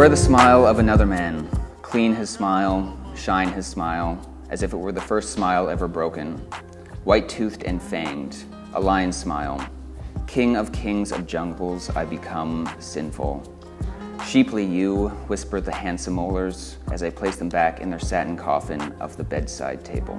wear the smile of another man, clean his smile, shine his smile, as if it were the first smile ever broken. White toothed and fanged, a lion smile. King of kings of jungles, I become sinful. Sheeply you, whisper the handsome molars as I place them back in their satin coffin of the bedside table.